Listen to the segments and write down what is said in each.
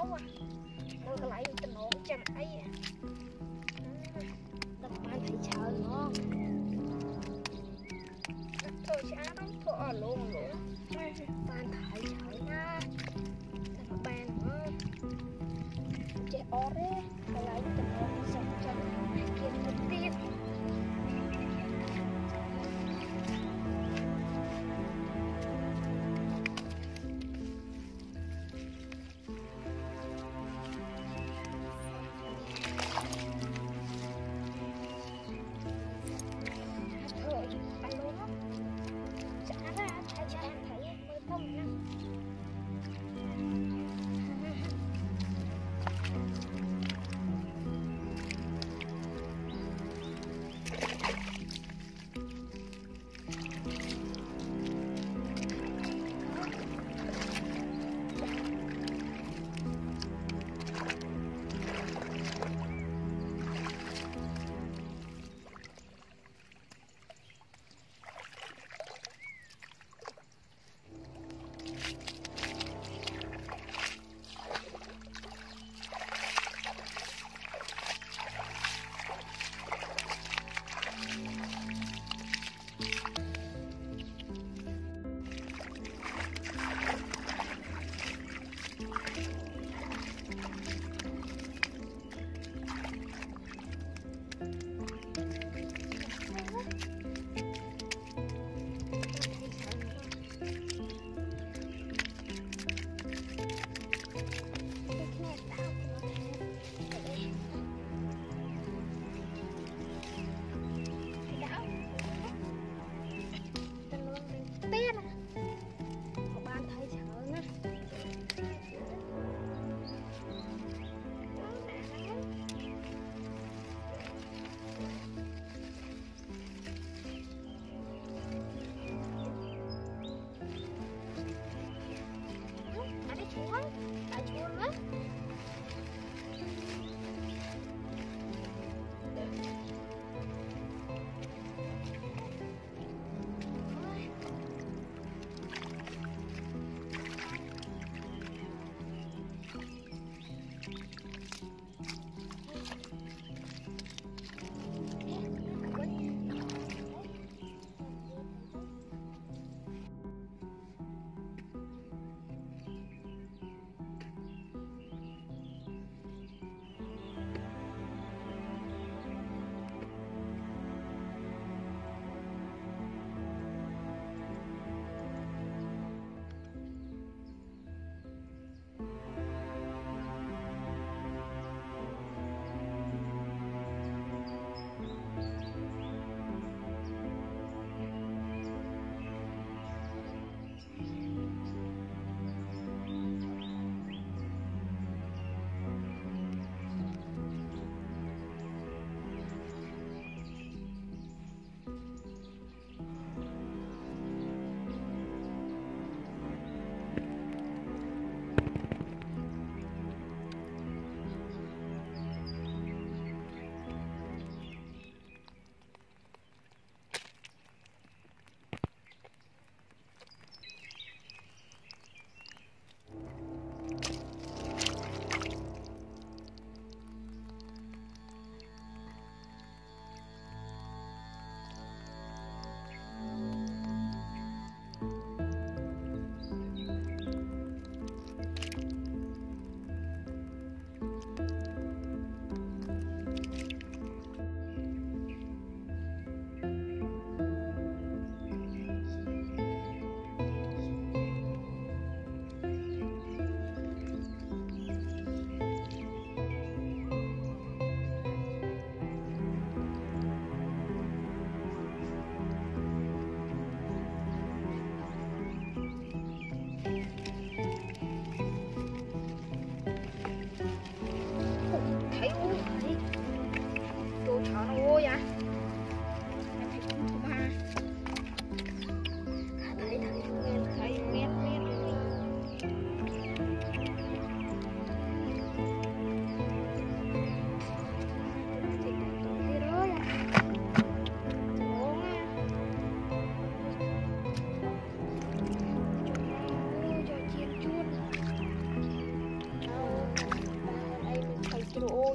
នោះមើលកន្លែងតំណងចឹងអីដល់បានថៃច្រើនហ្មងធ្វើឆ្អាហ្នឹងធ្វើអស់លងលងបានថៃច្រើនណាដល់បានហ្មងចេះអត់ទេកន្លែង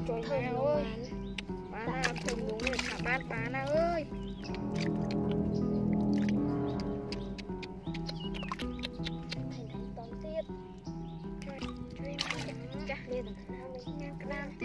ជួយណាអើយបានណាធ្វើងងនេះថាបានបានណាអើយទៀតជួយជួយចាស់លានញ៉ាំក្តាមទៀត